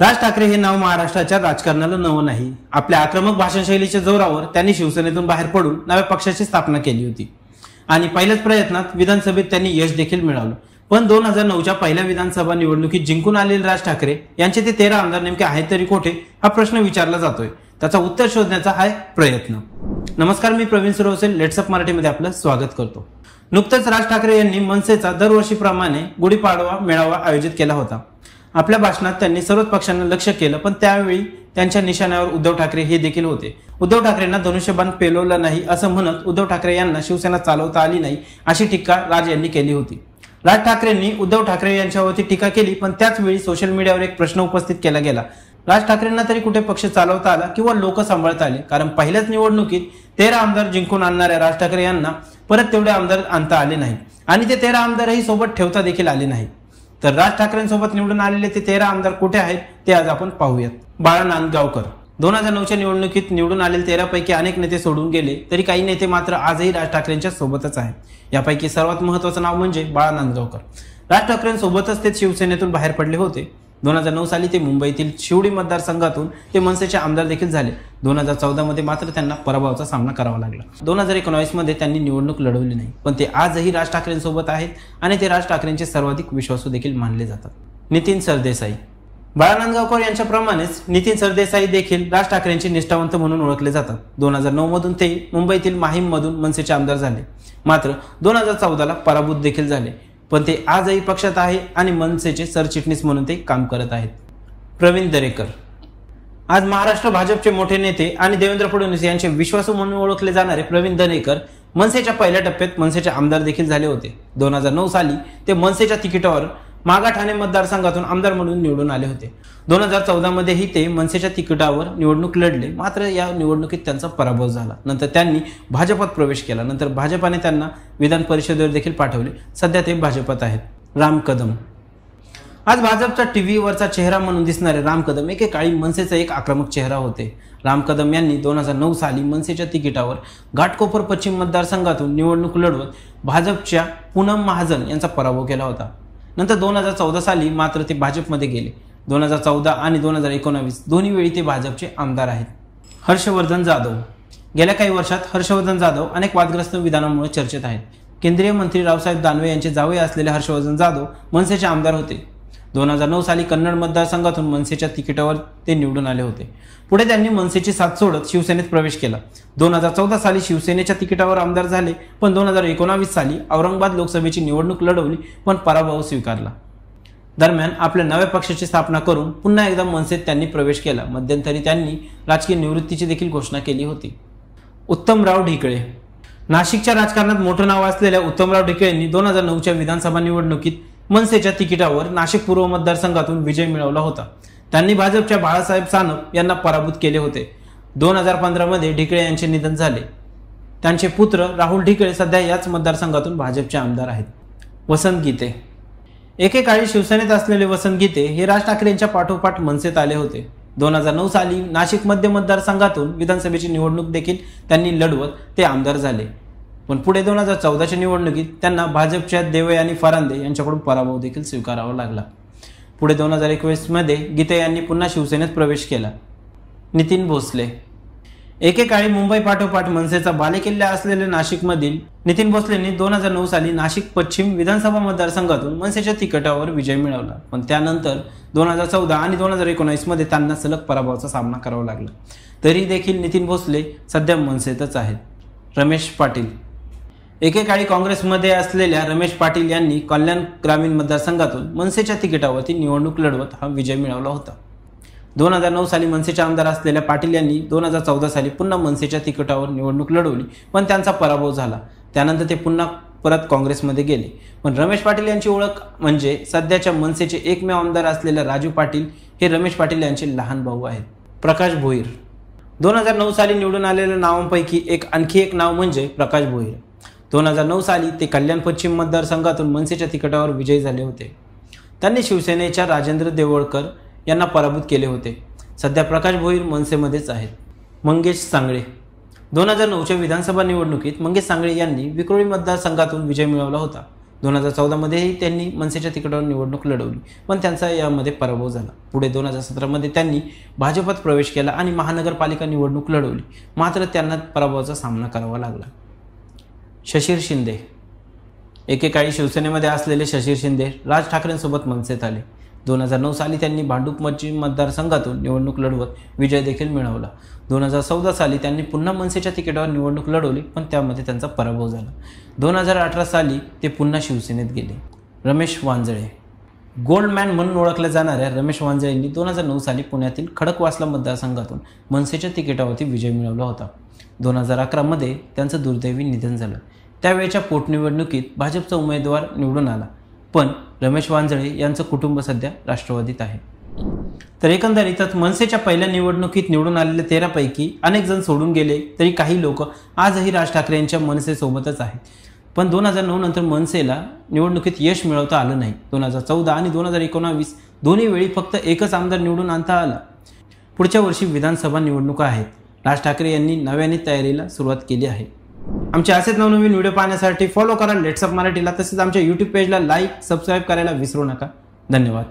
राज ठाकरे हे नाव महाराष्ट्राच्या राजकारणाला नवं नाही. आपल्या आक्रमक भाषणशैलीच्या जोरावर त्यांनी शिवसेनेतून बाहेर पडून नव्या पक्षाची स्थापना केली होती. आणि पहिल्याच प्रयत्नात विधानसभेत त्यांनी यश देखील मिळवलं पण दोन हजार नऊच्या पहिल्या विधानसभा निवडणुकीत जिंकून आलेले राज ठाकरे यांचे ते तेरा आमदार नेमके आहेत तरी कोठे हा प्रश्न विचारला जातोय. त्याचा उत्तर शोधण्याचा हा प्रयत्न. नमस्कार मी प्रवीण सुरवसेन. लेट्सअप मराठीमध्ये आपलं स्वागत करतो. नुकतंच राज ठाकरे यांनी मनसेचा दरवर्षीप्रमाणे गुढीपाडवा मेळावा आयोजित केला होता. आपल्या भाषणात त्यांनी सर्वच पक्षांना लक्ष केलं पण त्यावेळी त्यांच्या निशाण्यावर उद्धव ठाकरे हे देखील होते. उद्धव ठाकरेंना धनुष्यबाण पेलवलं नाही असं म्हणत उद्धव ठाकरे यांना शिवसेना चालवता आली नाही अशी टीका राज यांनी केली होती. राज ठाकरेंनी उद्धव ठाकरे यांच्यावरती टीका केली पण त्याच वेळी सोशल मीडियावर एक प्रश्न उपस्थित केला गेला. राज ठाकरेंना तरी कुठे पक्ष चालवता आला किंवा लोक सांभाळता आले? कारण पहिल्याच निवडणुकीत तेरा आमदार जिंकून आणणाऱ्या राज ठाकरे यांना परत तेवढे आमदार आणता आले नाही आणि ते तेरा आमदारही सोबत ठेवता देखील आले नाही तर राज ठाकरेंसोबत निवडून आलेले ते तेरा आमदार कुठे आहेत ते आज आपण पाहूयात. बाळा नांदगावकर. दोन हजार नऊच्या निवडणुकीत निवडून आलेले तेरापैकी अनेक नेते सोडून गेले तरी काही नेते मात्र आजही राज ठाकरेंच्या सोबतच आहेत. यापैकी सर्वात महत्वाचं नाव म्हणजे बाळा नांदगावकर. राज ठाकरेंसोबतच ते शिवसेनेतून बाहेर पडले होते. दोन हजार नऊ साली ते मुंबईतील शिवडी मतदारसंघातून ते मनसेचे आमदार देखील झाले. दोन हजार चौदामध्ये मात्र त्यांना पराभवाचा सामना करावा लागला. दोन हजार एकोणावीसमध्ये त्यांनी निवडणूक लढवली नाही. पण ते आजही राज ठाकरेंसोबत आहेत आणि ते राज ठाकरेंचे सर्वाधिक विश्वासू देखील मानले जातात. नितीन सरदेसाई. बाळानंदगावकर यांच्याप्रमाणेच नितीन सरदेसाई देखील राज ठाकरेंचे निष्ठावंत म्हणून ओळखले जातात. दोन हजार नऊ मधून ते मुंबईतील माहीममधून मनसेचे आमदार झाले. मात्र दोन हजार चौदाला पराभूत देखील झाले. पण ते आजही पक्षात आहे आणि मनसेचे सरचिटणीस म्हणून ते काम करत आहेत. प्रवीण दरेकर. आज महाराष्ट्र भाजपचे मोठे नेते आणि देवेंद्र फडणवीस यांचे विश्वासू म्हणून ओळखले जाणारे प्रवीण दरेकर मनसेच्या पहिल्या टप्प्यात मनसेचे आमदार देखील झाले होते. दोन हजार नऊ साली ते मनसेच्या तिकिटावर मागा ठाणे मतदारसंघातून आमदार म्हणून निवडून आले होते. दोन हजार चौदामध्येही ते मनसेच्या तिकिटावर निवडणूक लढले. मात्र या निवडणुकीत त्यांचा पराभव झाला. नंतर त्यांनी भाजपात प्रवेश केला. नंतर भाजपाने त्यांना विधान परिषदेवर देखील पाठवले. सध्या ते भाजपात आहेत. राम कदम. आज भाजपचा टीव्हीवरचा चेहरा म्हणून दिसणारे राम कदम एकेकाळी मनसेचा एक आक्रमक चेहरा होते. राम कदम यांनी दोन हजार नऊ साली मनसेच्या तिकिटावर घाटकोपर पश्चिम मतदारसंघातून निवडणूक लढवत भाजपच्या पूनम महाजन यांचा पराभव केला होता. नंतर दोन हजार चौदा साली मात्र ते भाजपमध्ये गेले. दोन हजार चौदा आणि दोन हजार एकोणावीस दोन्ही वेळी ते भाजपचे आमदार आहेत. हर्षवर्धन जाधव. गेल्या काही वर्षात हर्षवर्धन जाधव अनेक वादग्रस्त विधानांमुळे चर्चेत आहेत. केंद्रीय मंत्री रावसाहेब दानवे यांचे जावई असलेले हर्षवर्धन जाधव मनसेचे आमदार होते. दोन हजार नऊ साली कन्नड मतदारसंघातून मनसेच्या तिकिटावर ते निवडून आले होते. पुढे त्यांनी मनसेची साथ सोडत शिवसेनेत प्रवेश केला. दोन हजार चौदा साली शिवसेनेच्या तिकिटावर आमदार झाले पण दोन हजार एकोणावीस साली औरंगाबाद लोकसभेची निवडणूक लढवली पण पराभव स्वीकारला. दरम्यान आपल्या नव्या पक्षाची स्थापना करून पुन्हा एकदा मनसेत त्यांनी प्रवेश केला. मध्यंतरी त्यांनी राजकीय निवृत्तीची देखील घोषणा केली होती. उत्तमराव ढिकळे. नाशिकच्या राजकारणात मोठं नाव असलेल्या उत्तमराव ढिकळेंनी दोन हजार नऊच्या विधानसभा निवडणुकीत मनसेच्या तिकिटावर नाशिक पूर्व मतदारसंघातून विजय मिळवला होता. त्यांनी भाजपच्या बाळासाहेब सानप यांना पराभूत केले होते. दोन हजार पंधरामध्ये ढिकळे यांचे निधन झाले. त्यांचे पुत्र राहुल ढिकळे सध्या याच मतदारसंघातून भाजपचे आमदार आहेत. वसंत गीते. एकेकाळी शिवसेनेत असलेले वसंत गीते हे राज ठाकरेंच्या पाठोपाठ मनसेत आले होते. दोन हजार नऊ साली नाशिक मध्य मतदारसंघातून विधानसभेची निवडणूक देखील त्यांनी लढवत ते आमदार झाले. पण पुढे दोन हजार चौदाच्या निवडणुकीत त्यांना भाजपच्या देवे आणि फरांदे यांच्याकडून पराभव देखील स्वीकारावा लागला. पुढे दोन हजार एकवीसमध्ये गीते यांनी पुन्हा शिवसेनेत प्रवेश केला. नितीन भोसले. एकेकाळी मुंबई पाठोपाठ मनसेचा बालेकिल्ला असलेल्या नाशिकमधील नितीन भोसलेंनी दोन हजार नऊ साली नाशिक पश्चिम विधानसभा मतदारसंघातून मनसेच्या तिकटावर विजय मिळवला. पण त्यानंतर दोन हजार चौदा आणि दोन हजार एकोणावीसमध्ये त्यांना सलग पराभवाचा सामना करावा लागला. तरी देखील नितीन भोसले सध्या मनसेतच आहेत. रमेश पाटील. एकेकाळी काँग्रेसमध्ये असलेल्या रमेश पाटील यांनी कल्याण ग्रामीण मतदारसंघातून मनसेच्या तिकिटावरती निवडणूक लढवत हा विजय मिळवला होता. दोन हजार नऊ साली मनसेचे आमदार असलेल्या पाटील यांनी दोन हजार चौदा साली पुन्हा मनसेच्या तिकिटावर निवडणूक लढवली पण त्यांचा पराभव झाला. त्यानंतर ते पुन्हा परत काँग्रेसमध्ये गेले. पण रमेश पाटील यांची ओळख म्हणजे सध्याच्या मनसेचे एकमेव आमदार असलेल्या राजू पाटील हे रमेश पाटील यांचे लहान भाऊ आहेत. प्रकाश भोईर. दोन हजार नऊ साली निवडून आलेल्या नावांपैकी एक आणखी एक नाव म्हणजे प्रकाश भोईर. दोन हजार नऊ साली ते कल्याण पश्चिम मतदारसंघातून मनसेच्या तिकिटावर विजयी झाले होते. त्यांनी शिवसेनेच्या राजेंद्र देवळकर यांना पराभूत केले होते. सध्या प्रकाश भोईर मनसेमध्येच आहेत. मंगेश सांगळे. दोन हजार नऊच्या विधानसभा निवडणुकीत मंगेश सांगळे यांनी विक्रोळी मतदारसंघातून विजय मिळवला होता. दोन हजार चौदामध्येही त्यांनी मनसेच्या तिकिटावर निवडणूक लढवली पण त्यांचा यामध्ये पराभव झाला. पुढे दोन हजार सतरामध्ये त्यांनी भाजपात प्रवेश केला आणि महानगरपालिका निवडणूक लढवली. मात्र त्यांना पराभवाचा सामना करावा लागला. शशीर शिंदे. एकेकाळी शिवसेनेमध्ये असलेले शशीर शिंदे राज ठाकरेंसोबत मनसेत आले. दोन हजार नऊ साली त्यांनी भांडूप मच्छी मतदारसंघातून निवडणूक लढवत विजय देखील मिळवला. दोन हजार चौदा साली त्यांनी पुन्हा मनसेच्या तिकिटावर निवडणूक लढवली पण त्यामध्ये त्यांचा पराभव झाला. दोन हजार अठरा साली ते पुन्हा शिवसेनेत गेले. रमेश वांजळे. गोल्डमॅन म्हणून ओळखल्या जाणाऱ्या रमेश वांजळेंनी दोन हजार नऊ साली पुण्यातील खडकवासला मतदारसंघातून मनसेच्या तिकिटावरती विजय मिळवला होता. दोन हजार अकरामध्ये त्यांचं दुर्दैवी निधन झालं. त्यावेळेच्या पोटनिवडणुकीत भाजपचा उमेदवार निवडून आला. पण रमेश वांजळे यांचं कुटुंब सध्या राष्ट्रवादीत आहे. तर एकंदरीतच मनसेच्या पहिल्या निवडणुकीत निवडून आलेल्या तेरापैकी अनेक जण सोडून गेले तरी काही लोक आजही राज ठाकरे यांच्या मनसेसोबतच आहेत. पण दोन हजार नऊ नंतर मनसेला निवडणुकीत यश मिळवता आलं नाही. दोन हजार चौदा आणि दोन हजार एकोणावीस दोन्ही वेळी फक्त एकच आमदार निवडून आणता आला. पुढच्या वर्षी विधानसभा निवडणुका आहेत. राज ठाकरे यांनी नव्याने तयारीला सुरुवात केली आहे. आमचे असेच नवनवीन व्हिडिओ पाहण्यासाठी फॉलो करा लेट्सअप मराठीला तसेच आमच्या यूट्यूब पेजला लाईक सबस्क्राईब करायला विसरू नका. धन्यवाद.